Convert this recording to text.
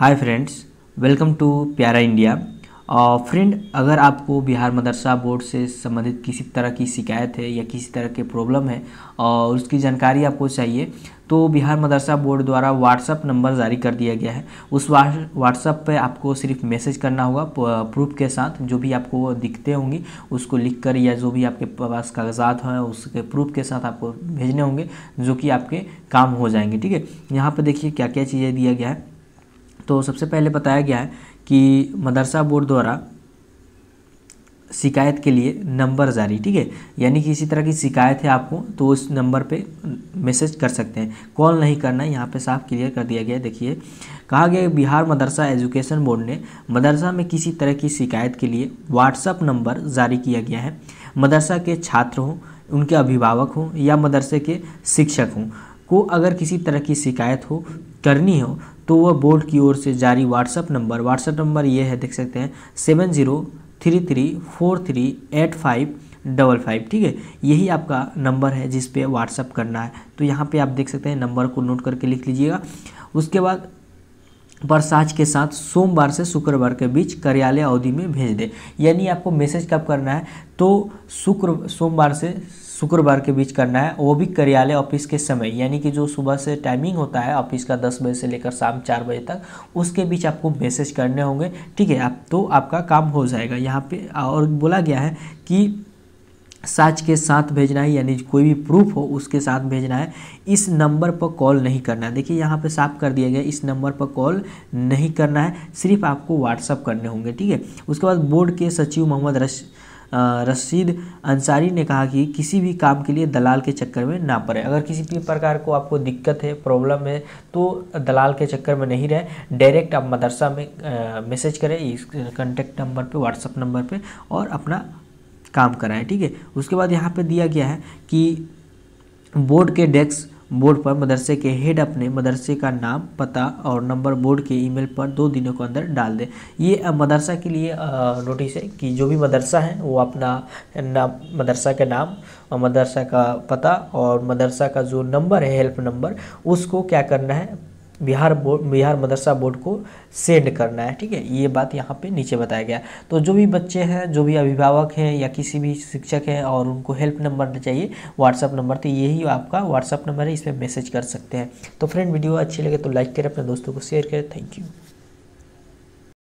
Hi friends welcome to प्यारा India friend अगर आपको बिहार मदरसा बोर्ड से संबंधित किसी तरह की शिकायत है या किसी तरह के प्रॉब्लम है और उसकी जानकारी आपको चाहिए तो बिहार मदरसा बोर्ड द्वारा व्हाट्सअप नंबर जारी कर दिया गया है। उस व्हाट्सअप पे आपको सिर्फ़ मैसेज करना होगा प्रूफ के साथ जो भी आपको दिखते होंगे, उसको लिख कर या जो भी आपके पास कागजात हैं, उसके प्रूफ के साथ आपको भेजने होंगे, जो कि आपके काम हो जाएँगे, ठीक है? यहाँ पर देखिए क्या क्या चीज़ें दिया गया है। तो सबसे पहले बताया गया है कि मदरसा बोर्ड द्वारा शिकायत के लिए नंबर जारी, ठीक है? यानी कि इसी तरह की शिकायत है आपको तो उस नंबर पे मैसेज कर सकते हैं। कॉल नहीं करना है यहाँ पे साफ़ क्लियर कर दिया गया है। देखिए, कहा गया बिहार मदरसा एजुकेशन बोर्ड ने मदरसा में किसी तरह की शिकायत के लिए व्हाट्सअप नंबर जारी किया गया है। मदरसा के छात्र हों, उनके अभिभावक हों या मदरसे के शिक्षक हों, को अगर किसी तरह की शिकायत हो करनी हो तो वह बोर्ड की ओर से जारी व्हाट्सअप नंबर व्हाट्सअप नंबर ये है, देख सकते हैं seven zero three three four three eight five double five ठीक है? यही आपका नंबर है जिस पे व्हाट्सअप करना है। तो यहाँ पे आप देख सकते हैं, नंबर को नोट करके लिख लीजिएगा। उसके बाद बरसाज के साथ सोमवार से शुक्रवार के बीच कार्यालय अवधि में भेज दें। यानी आपको मैसेज कब करना है? तो शुक्र, सोमवार से शुक्रवार के बीच करना है, वो भी कार्यालय ऑफ़िस के समय। यानी कि जो सुबह से टाइमिंग होता है, ऑफ़िस का दस बजे से लेकर शाम चार बजे तक, उसके बीच आपको मैसेज करने होंगे। ठीक है, आप तो आपका काम हो जाएगा। यहाँ पे, और बोला गया है कि साच के साथ भेजना है, यानी कोई भी प्रूफ हो, उसके साथ भेजना है। इस नंबर पर कॉल नहीं करना है। देखिए, यहाँ पे साफ़ कर दिया गया, इस नंबर पर कॉल नहीं करना है। सिर्फ़ आपको व्हाट्सअप करने होंगे। ठीक है, उसके बाद बोर्ड के सचिव मोहम्मद रश रशीद अंसारी ने कहा कि किसी भी काम के लिए दलाल के चक्कर में ना पड़े। अगर किसी भी प्रकार को आपको दिक्कत है प्रॉब्लम है तो दलाल के चक्कर में नहीं रहे। डायरेक्ट आप मदरसा में मैसेज करें, इस कॉन्टेक्ट नंबर पे व्हाट्सअप नंबर पे और अपना काम कराएँ, ठीक है? उसके बाद यहाँ पे दिया गया है कि बोर्ड के डेस्क बोर्ड पर मदरसे के हेड अपने मदरसे का नाम, पता और नंबर बोर्ड के ईमेल पर दो दिनों के अंदर डाल दें। ये मदरसा के लिए नोटिस है कि जो भी मदरसा है, वो अपना नाम मदरसा के नाम और मदरसा का पता और मदरसा का जो नंबर है हेल्प नंबर उसको क्या करना है? बिहार बोर्ड बिहार मदरसा बोर्ड को सेंड करना है, ठीक है? ये बात यहाँ पे नीचे बताया गया। तो जो भी बच्चे हैं, जो भी अभिभावक हैं या किसी भी शिक्षक हैं और उनको हेल्प नंबर चाहिए व्हाट्सअप नंबर तो यही आपका व्हाट्सअप नंबर है, इसमें मैसेज कर सकते हैं। तो फ्रेंड, वीडियो अच्छी लगे तो लाइक करें, अपने दोस्तों को शेयर करें। Thank you.